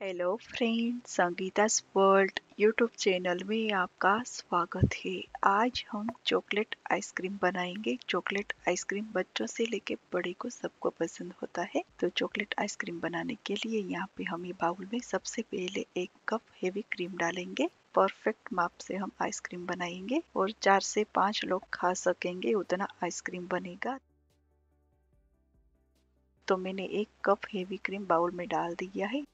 Hello friend Sangeeta's world YouTube channel में आपका स्वागत है। आज हम चॉकलेट आइसक्रीम बनाएँगे। चॉकलेट आइसक्रीम बच्चों से लेके बड़े को सबको पसंद होता है। तो चॉकलेट आइसक्रीम बनाने के लिए यहाँ पे हम ये बाउल में सबसे पहले एक कप हेवी क्रीम डालेंगे। परफेक्ट माप से हम आइसक्रीम बनाएँगे और चार से पाँच लोग खा सकेंगे, उतना आइसक्रीम बनेगा। तो मैंने एक कप हेवी क्रीम बाउल में डाल दिया है।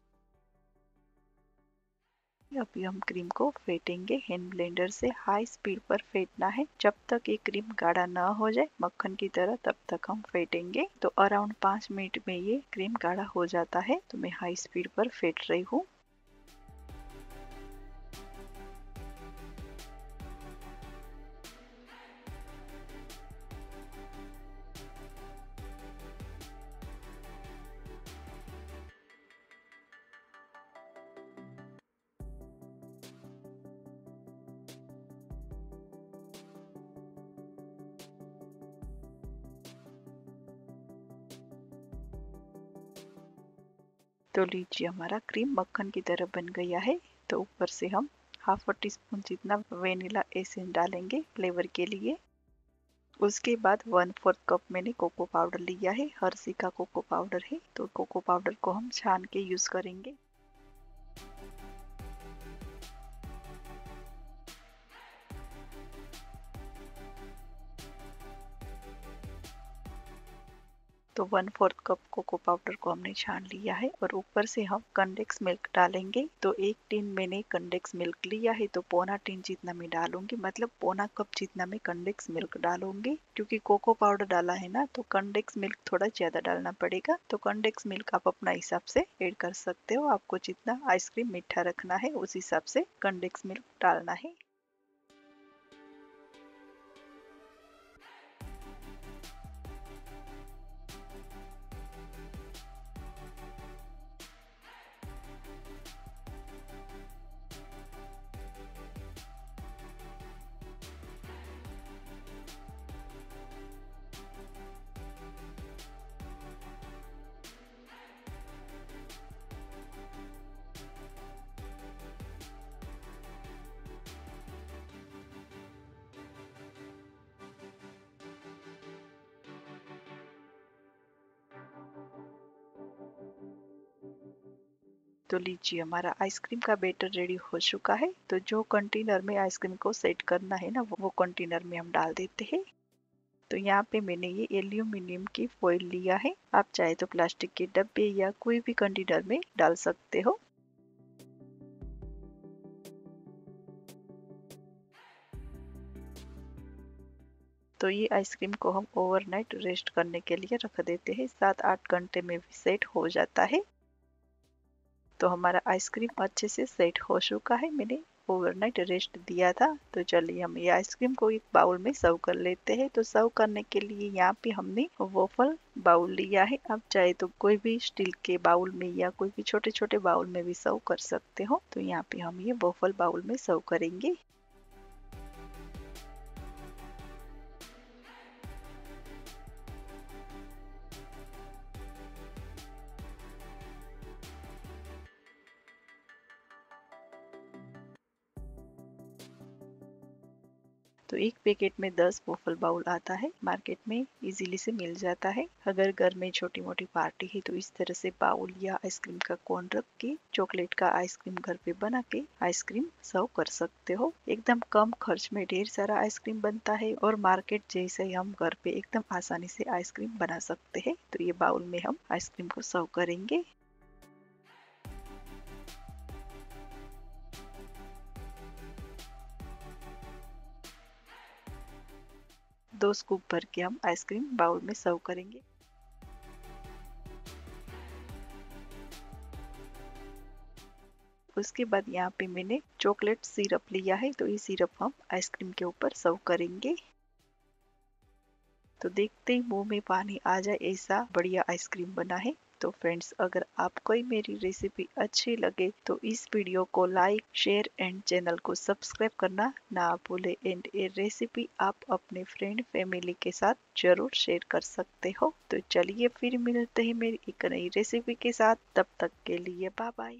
अभी हम क्रीम को फेटेंगे। हैंड ब्लेंडर से हाई स्पीड पर फेटना है। जब तक ये क्रीम गाढ़ा ना हो जाए, मक्खन की तरह तब तक हम फेंटेंगे। तो अराउंड पाँच मिनट में ये क्रीम गाढ़ा हो जाता है। तो मैं हाई स्पीड पर फेंट रही हूँ। तो लीजिए हमारा क्रीम, मक्खन की तरह बन गया है। तो ऊपर से हम हाफ़ टी स्पून जितना वेनिला एसेंस डालेंगे फ्लेवर के लिए। उसके बाद वन फोर्थ कप मैंने कोको पाउडर लिया है। हर्सी का कोको पाउडर है। तो कोको पाउडर को हम छान के यूज़ करेंगे। तो one fourth cup cocoa powder को हमने छान लिया है और ऊपर से हम कंडेक्स मिल्क डालेंगे। तो एक टीन मैंने कंडेक्स मिल्क लिया है तो पौना टीन जितना मैं डालूँगी मतलब पौना कप जितना मैं कंडेक्स मिल्क डालूँगी, क्योंकि कोको पाउडर डाला है ना तो कंडेक्स मिल्क थोड़ा ज़्यादा डालना पड़ेगा। तो कंडेक्स मिल्क आप अपना हिसाब से एड कर सकते हो, आपको जितना आइसक्रीम मीठा रखना है, उस हिसाब से कंडेक्स मिल्क डालना है। तो लीजिए, हमारा आइसक्रीम का बेटर रेडी हो चुका है। तो जो कंटेनर में आइसक्रीम को सेट करना है ना, वो कंटेनर में हम डाल देते हैं। तो यहाँ पे मैंने ये एल्यूमिनियम की फॉइल लिया है। आप चाहे तो प्लास्टिक के डब्बे या कोई भी कंटेनर में डाल सकते हो। तो ये आइसक्रीम को हम ओवरनाइट रेस्ट करने के लिए रख देते हैं। सात आठ घंटे में भी सेट हो जाता है। तो हमारा आइसक्रीम अच्छे से सेट हो चुका है। मैंने ओवरनाइट रेस्ट दिया था। तो चलिए हम ये आइसक्रीम को एक बाउल में सर्व कर लेते हैं। तो सर्व करने के लिए यहाँ पे हमने वोफल बाउल लिया है। आप चाहे तो कोई भी स्टील के बाउल में या कोई भी छोटे छोटे बाउल में भी सर्व कर सकते हो। तो यहाँ पे हम ये वोफल बाउल में सर्व करेंगे। तो एक पैकेट में 10 वोफल बाउल आता है। मार्केट में इजीली से मिल जाता है। अगर घर में छोटी मोटी पार्टी है तो इस तरह से बाउल या आइसक्रीम का कोन रख के चॉकलेट का आइसक्रीम घर पे बना के आइसक्रीम सर्व कर सकते हो। एकदम कम खर्च में ढेर सारा आइसक्रीम बनता है और मार्केट जैसे ही हम घर पे एकदम आसानी से आइसक्रीम बना सकते हैं तो ये बाउल में हम आइसक्रीम को सर्व करेंगे। दो स्कूप भर के हम आइसक्रीम बाउल में सर्व करेंगे। उसके बाद यहाँ पे मैंने चॉकलेट सिरप लिया है तो ये सिरप हम आइसक्रीम के ऊपर सर्व करेंगे। तो देखते ही मुँह में पानी आ जाए, ऐसा बढ़िया आइसक्रीम बना है। तो फ्रेंड्स अगर आपको मेरी रेसिपी अच्छी लगे तो इस वीडियो को लाइक शेयर एंड चैनल को सब्सक्राइब करना ना भूले। एंड ये रेसिपी आप अपने फ्रेंड फैमिली के साथ ज़रूर शेयर कर सकते हो। तो चलिए फिर मिलते हैं मेरी एक नई रेसिपी के साथ। तब तक के लिए बाय बाय